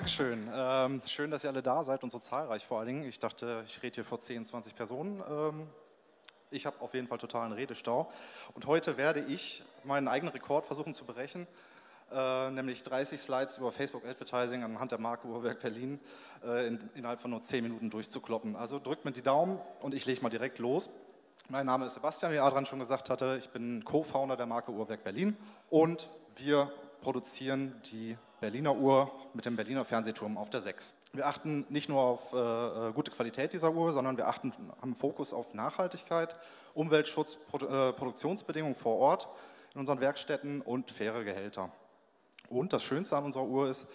Dankeschön. Ähm, schön, dass ihr alle da seid und so zahlreich vor allen Dingen. Ich dachte, ich rede hier vor 10, 20 Personen. Ähm, ich habe auf jeden Fall totalen Redestau. Und heute werde ich meinen eigenen Rekord versuchen zu brechen, äh, nämlich 30 Slides über Facebook Advertising anhand der Marke Uhrwerk Berlin äh, in, innerhalb von nur 10 Minuten durchzukloppen. Also drückt mir die Daumen und ich lege mal direkt los. Mein Name ist Sebastian, wie Adrian schon gesagt hatte. Ich bin Co-Founder der Marke Uhrwerk Berlin und wir produzieren die Berliner Uhr mit dem Berliner Fernsehturm auf der 6. Wir achten nicht nur auf äh, äh, gute Qualität dieser Uhr, sondern wir achten, haben Fokus auf Nachhaltigkeit, Umweltschutz, Produ äh, Produktionsbedingungen vor Ort in unseren Werkstätten und faire Gehälter. Und das Schönste an unserer Uhr ist,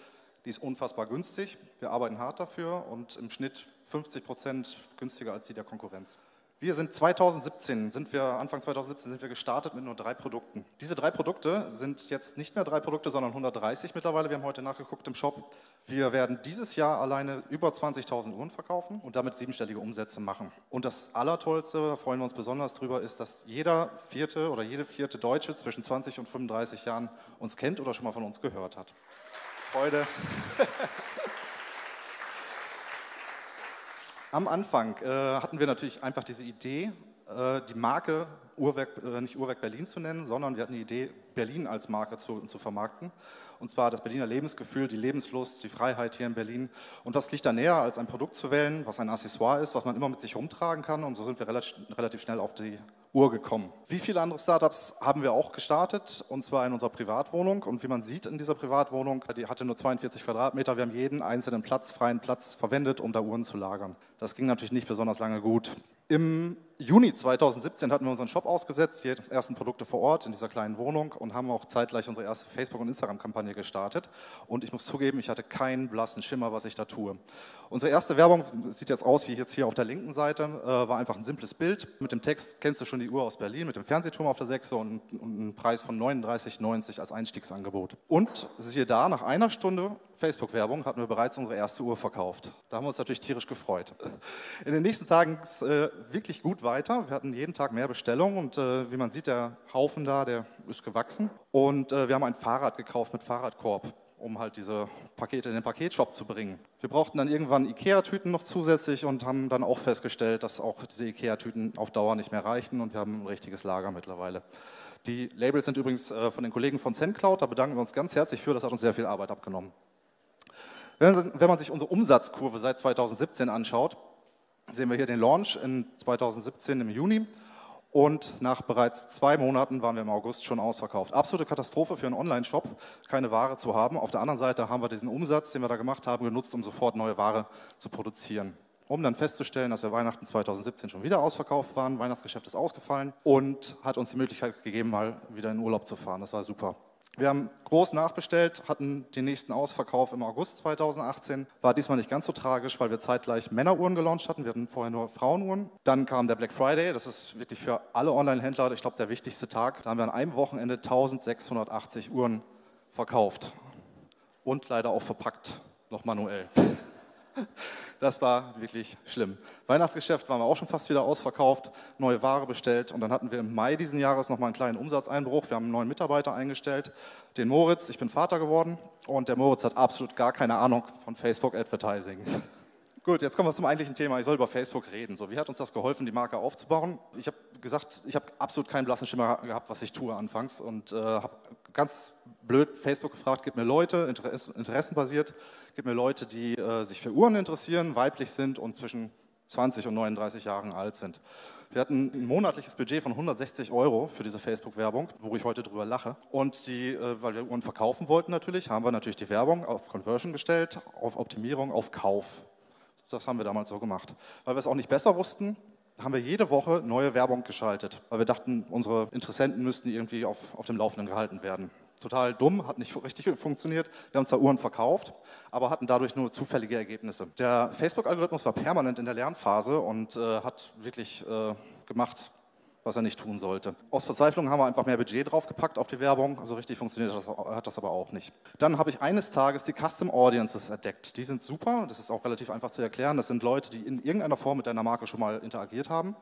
die ist unfassbar günstig. Wir arbeiten hart dafür und im Schnitt 50 Prozent günstiger als die der Konkurrenz. Wir sind 2017, sind wir, Anfang 2017 sind wir gestartet mit nur drei Produkten. Diese drei Produkte sind jetzt nicht mehr drei Produkte, sondern 130 mittlerweile. Wir haben heute nachgeguckt im Shop. Wir werden dieses Jahr alleine über 20.000 Uhren verkaufen und damit siebenstellige Umsätze machen. Und das Allertollste, da freuen wir uns besonders drüber, ist, dass jeder vierte oder jede vierte Deutsche zwischen 20 und 35 Jahren uns kennt oder schon mal von uns gehört hat. Freude. Am Anfang äh, hatten wir natürlich einfach diese Idee, äh, die Marke Uhrwerk, äh, nicht Uhrwerk Berlin zu nennen, sondern wir hatten die Idee, Berlin als Marke zu, zu vermarkten. Und zwar das Berliner Lebensgefühl, die Lebenslust, die Freiheit hier in Berlin. Und was liegt da näher, als ein Produkt zu wählen, was ein Accessoire ist, was man immer mit sich rumtragen kann. Und so sind wir relativ, relativ schnell auf die Uhr gekommen. Wie viele andere Startups haben wir auch gestartet, und zwar in unserer Privatwohnung. Und wie man sieht in dieser Privatwohnung, die hatte nur 42 Quadratmeter. Wir haben jeden einzelnen Platz, freien Platz verwendet, um da Uhren zu lagern. Das ging natürlich nicht besonders lange gut. Im Juni 2017 hatten wir unseren Shop ausgesetzt, die ersten Produkte vor Ort in dieser kleinen Wohnung und haben auch zeitgleich unsere erste Facebook- und Instagram-Kampagne gestartet. Und ich muss zugeben, ich hatte keinen blassen Schimmer, was ich da tue. Unsere erste Werbung sieht jetzt aus wie jetzt hier auf der linken Seite, äh, war einfach ein simples Bild mit dem Text, kennst du schon die Uhr aus Berlin, mit dem Fernsehturm auf der 6 und, und einen Preis von 39,90 als Einstiegsangebot. Und siehe da, nach einer Stunde Facebook-Werbung hatten wir bereits unsere erste Uhr verkauft. Da haben wir uns natürlich tierisch gefreut. In den nächsten Tagen es äh, wirklich gut weiter. Wir hatten jeden Tag mehr Bestellungen und äh, wie man sieht, der Haufen da, der ist gewachsen. Und äh, wir haben ein Fahrrad gekauft mit Fahrradkorb um halt diese Pakete in den Paketshop zu bringen. Wir brauchten dann irgendwann Ikea-Tüten noch zusätzlich und haben dann auch festgestellt, dass auch diese Ikea-Tüten auf Dauer nicht mehr reichen und wir haben ein richtiges Lager mittlerweile. Die Labels sind übrigens äh, von den Kollegen von SendCloud, da bedanken wir uns ganz herzlich für, das hat uns sehr viel Arbeit abgenommen. Wenn, man sich unsere Umsatzkurve seit 2017 anschaut, sehen wir hier den Launch in 2017 im Juni und nach bereits zwei Monaten waren wir im August schon ausverkauft. Absolute Katastrophe für einen Online-Shop, keine Ware zu haben. Auf der anderen Seite haben wir diesen Umsatz, den wir da gemacht haben, genutzt, um sofort neue Ware zu produzieren. Um dann festzustellen, dass wir Weihnachten 2017 schon wieder ausverkauft waren. Weihnachtsgeschäft ist ausgefallen und hat uns die Möglichkeit gegeben, mal wieder in Urlaub zu fahren. Das war super. Wir haben groß nachbestellt, hatten den nächsten Ausverkauf im August 2018. War diesmal nicht ganz so tragisch, weil wir zeitgleich Männeruhren gelauncht hatten. Wir hatten vorher nur Frauenuhren. Dann kam der Black Friday. Das ist wirklich für alle Online-Händler, ich glaube, der wichtigste Tag. Da haben wir an einem Wochenende 1680 Uhren verkauft. Und leider auch verpackt, noch manuell. Das war wirklich schlimm. Weihnachtsgeschäft waren wir auch schon fast wieder ausverkauft, neue Ware bestellt und dann hatten wir im Mai diesen Jahres nochmal einen kleinen Umsatzeinbruch. Wir haben einen neuen Mitarbeiter eingestellt, den Moritz. Ich bin Vater geworden und der Moritz hat absolut gar keine Ahnung von Facebook Advertising. Gut, jetzt kommen wir zum eigentlichen Thema. Ich soll über Facebook reden. So, wie hat uns das geholfen, die Marke aufzubauen? Ich habe gesagt, ich habe absolut keinen blassen Schimmer gehabt, was ich tue anfangs und äh, habe ganz blöd Facebook gefragt, gib mir Leute, interessenbasiert, gib mir Leute, die äh, sich für Uhren interessieren, weiblich sind und zwischen 20 und 39 Jahren alt sind. Wir hatten ein monatliches Budget von 160 Euro für diese Facebook-Werbung, wo ich heute drüber lache. Und die, äh, weil wir Uhren verkaufen wollten natürlich, haben wir natürlich die Werbung auf Conversion gestellt, auf Optimierung, auf Kauf. Das haben wir damals so gemacht. Weil wir es auch nicht besser wussten, haben wir jede Woche neue Werbung geschaltet, weil wir dachten, unsere Interessenten müssten irgendwie auf, auf dem Laufenden gehalten werden. Total dumm, hat nicht richtig funktioniert. Wir haben zwar Uhren verkauft, aber hatten dadurch nur zufällige Ergebnisse. Der Facebook-Algorithmus war permanent in der Lernphase und äh, hat wirklich äh, gemacht, was er nicht tun sollte. Aus Verzweiflung haben wir einfach mehr Budget draufgepackt auf die Werbung. So richtig funktioniert das, hat das aber auch nicht. Dann habe ich eines Tages die Custom Audiences entdeckt. Die sind super, das ist auch relativ einfach zu erklären. Das sind Leute, die in irgendeiner Form mit deiner Marke schon mal interagiert haben.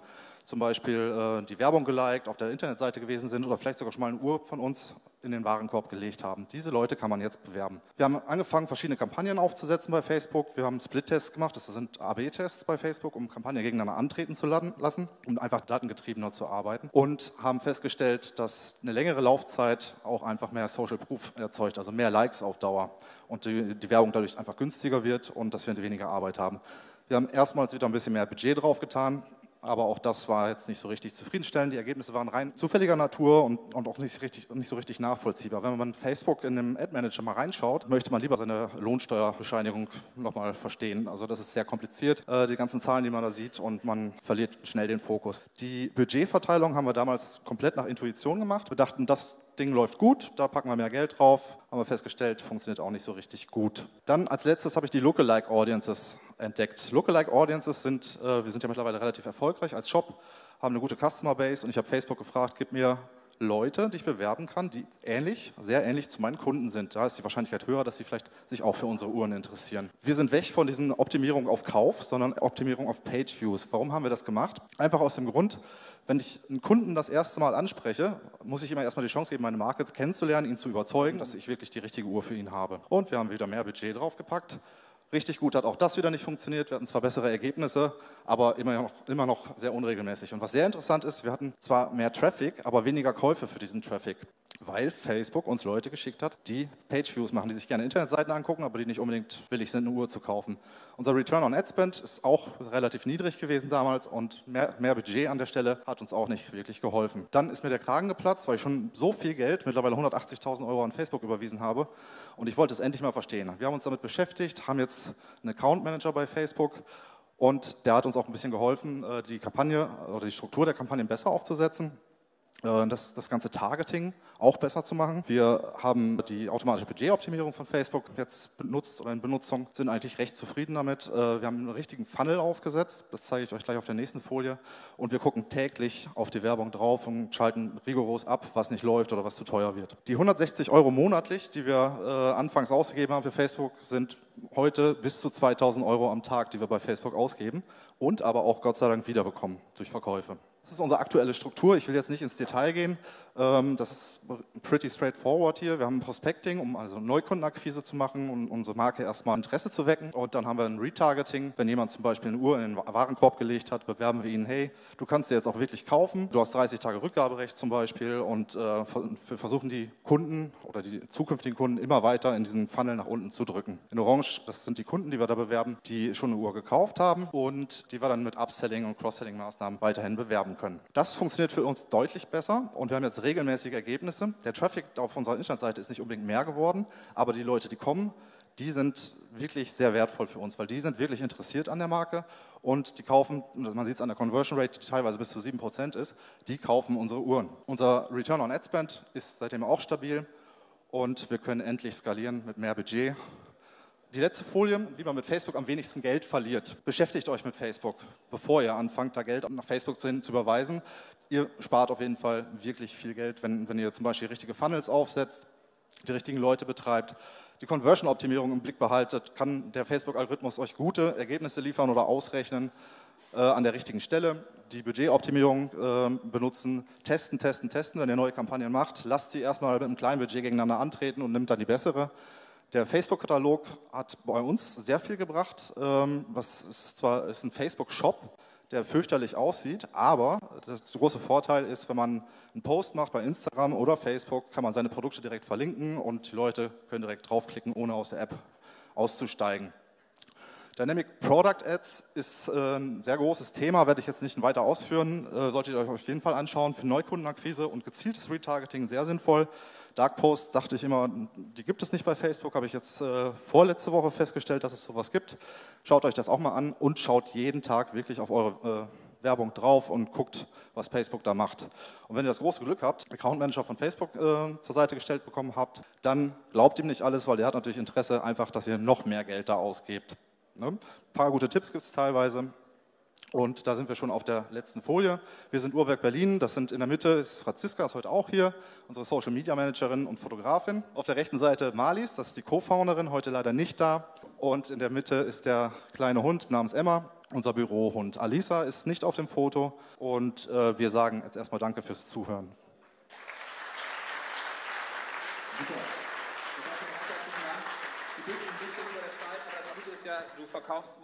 Zum Beispiel äh, die Werbung geliked, auf der Internetseite gewesen sind oder vielleicht sogar schon mal eine Uhr von uns in den Warenkorb gelegt haben. Diese Leute kann man jetzt bewerben. Wir haben angefangen, verschiedene Kampagnen aufzusetzen bei Facebook. Wir haben Split-Tests gemacht, das sind AB-Tests bei Facebook, um Kampagnen gegeneinander antreten zu lassen, um einfach datengetriebener zu arbeiten. Und haben festgestellt, dass eine längere Laufzeit auch einfach mehr Social Proof erzeugt, also mehr Likes auf Dauer und die, die Werbung dadurch einfach günstiger wird und dass wir weniger Arbeit haben. Wir haben erstmals wieder ein bisschen mehr Budget drauf getan, aber auch das war jetzt nicht so richtig zufriedenstellend. Die Ergebnisse waren rein zufälliger Natur und, und auch nicht, richtig, nicht so richtig nachvollziehbar. Wenn man Facebook in dem Ad Manager mal reinschaut, möchte man lieber seine Lohnsteuerbescheinigung nochmal verstehen. Also das ist sehr kompliziert, äh, die ganzen Zahlen, die man da sieht und man verliert schnell den Fokus. Die Budgetverteilung haben wir damals komplett nach Intuition gemacht. Wir dachten, das Ding läuft gut, da packen wir mehr Geld drauf, haben wir festgestellt, funktioniert auch nicht so richtig gut. Dann als letztes habe ich die Lookalike Audiences entdeckt. Lookalike Audiences sind, äh, wir sind ja mittlerweile relativ erfolgreich als Shop, haben eine gute Customer Base und ich habe Facebook gefragt, gib mir Leute, die ich bewerben kann, die ähnlich, sehr ähnlich zu meinen Kunden sind. Da ist die Wahrscheinlichkeit höher, dass sie vielleicht sich auch für unsere Uhren interessieren. Wir sind weg von diesen Optimierung auf Kauf, sondern Optimierung auf Page Views. Warum haben wir das gemacht? Einfach aus dem Grund, wenn ich einen Kunden das erste Mal anspreche, muss ich immer erstmal die Chance geben, meine Marke kennenzulernen, ihn zu überzeugen, dass ich wirklich die richtige Uhr für ihn habe. Und wir haben wieder mehr Budget draufgepackt. Richtig gut hat auch das wieder nicht funktioniert. Wir hatten zwar bessere Ergebnisse, aber immer noch, immer noch sehr unregelmäßig. Und was sehr interessant ist, wir hatten zwar mehr Traffic, aber weniger Käufe für diesen Traffic, weil Facebook uns Leute geschickt hat, die Page-Views machen, die sich gerne Internetseiten angucken, aber die nicht unbedingt willig sind, eine Uhr zu kaufen. Unser Return on Ad Spend ist auch relativ niedrig gewesen damals und mehr, mehr Budget an der Stelle hat uns auch nicht wirklich geholfen. Dann ist mir der Kragen geplatzt, weil ich schon so viel Geld, mittlerweile 180.000 Euro an Facebook überwiesen habe und ich wollte es endlich mal verstehen. Wir haben uns damit beschäftigt, haben jetzt einen Account Manager bei Facebook und der hat uns auch ein bisschen geholfen, äh, die Kampagne oder die Struktur der Kampagnen besser aufzusetzen. Äh, das, das ganze Targeting auch besser zu machen. Wir haben die automatische Budgetoptimierung von Facebook jetzt benutzt oder in Benutzung, sind eigentlich recht zufrieden damit. Äh, wir haben einen richtigen Funnel aufgesetzt, das zeige ich euch gleich auf der nächsten Folie. Und wir gucken täglich auf die Werbung drauf und schalten rigoros ab, was nicht läuft oder was zu teuer wird. Die 160 Euro monatlich, die wir äh, anfangs ausgegeben haben für Facebook, sind heute bis zu 2000 Euro am Tag, die wir bei Facebook ausgeben und aber auch Gott sei Dank wiederbekommen durch Verkäufe. Das ist unsere aktuelle Struktur. Ich will jetzt nicht ins Detail gehen. Ähm, das ist pretty straightforward hier. Wir haben Prospecting, um also Neukundenakquise zu machen und unsere Marke erstmal Interesse zu wecken. Und dann haben wir ein Retargeting. Wenn jemand zum Beispiel eine Uhr in den Warenkorb gelegt hat, bewerben wir ihn, hey, du kannst sie jetzt auch wirklich kaufen. Du hast 30 Tage Rückgaberecht zum Beispiel und äh, wir versuchen die Kunden oder die zukünftigen Kunden immer weiter in diesen Funnel nach unten zu drücken. In Orange, das sind die Kunden, die wir da bewerben, die schon eine Uhr gekauft haben und die wir dann mit Upselling und Cross-Selling-Maßnahmen weiterhin bewerben können. Das funktioniert für uns deutlich besser und wir haben jetzt regelmäßige Ergebnisse. Der Traffic auf unserer Internetseite ist nicht unbedingt mehr geworden, aber die Leute, die kommen, die sind wirklich sehr wertvoll für uns, weil die sind wirklich interessiert an der Marke und die kaufen, man sieht es an der Conversion Rate, die teilweise bis zu 7% ist, die kaufen unsere Uhren. Unser Return on Ad Spend ist seitdem auch stabil und wir können endlich skalieren mit mehr Budget die letzte Folie, wie man mit Facebook am wenigsten Geld verliert. Beschäftigt euch mit Facebook, bevor ihr anfangt, da Geld nach Facebook zu, zu überweisen. Ihr spart auf jeden Fall wirklich viel Geld, wenn, wenn ihr zum Beispiel richtige Funnels aufsetzt, die richtigen Leute betreibt, die Conversion-Optimierung im Blick behaltet, kann der Facebook-Algorithmus euch gute Ergebnisse liefern oder ausrechnen äh, an der richtigen Stelle. Die Budgetoptimierung äh, benutzen, testen, testen, testen. Wenn ihr neue Kampagnen macht, lasst sie erstmal mit einem kleinen Budget gegeneinander antreten und nimmt dann die bessere. Der Facebook-Katalog hat bei uns sehr viel gebracht. Das ähm, ist zwar ist ein Facebook-Shop, der fürchterlich aussieht, aber der große Vorteil ist, wenn man einen Post macht bei Instagram oder Facebook, kann man seine Produkte direkt verlinken und die Leute können direkt draufklicken, ohne aus der App auszusteigen. Dynamic Product Ads ist äh, ein sehr großes Thema, werde ich jetzt nicht weiter ausführen, äh, solltet ihr euch auf jeden Fall anschauen. Für Neukundenakquise und gezieltes Retargeting sehr sinnvoll. Dark Post dachte ich immer, die gibt es nicht bei Facebook, habe ich jetzt äh, vorletzte Woche festgestellt, dass es sowas gibt. Schaut euch das auch mal an und schaut jeden Tag wirklich auf eure Werbung drauf und guckt, was Facebook da macht. Und wenn ihr das große Glück habt, Account Manager von Facebook äh, zur Seite gestellt bekommen habt, dann glaubt ihm nicht alles, weil der hat natürlich Interesse einfach, dass ihr noch mehr Geld da ausgebt. Ne? Ein paar gute Tipps gibt es teilweise. Und da sind wir schon auf der letzten Folie. Wir sind Uhrwerk Berlin. Das sind in der Mitte ist Franziska, ist heute auch hier, unsere Social Media Managerin und Fotografin. Auf der rechten Seite Marlies, das ist die Co-Founderin, heute leider nicht da. Und in der Mitte ist der kleine Hund namens Emma. unser Bürohund. Alisa ist nicht auf dem Foto und äh, wir sagen jetzt erstmal Danke fürs Zuhören. Verkaufst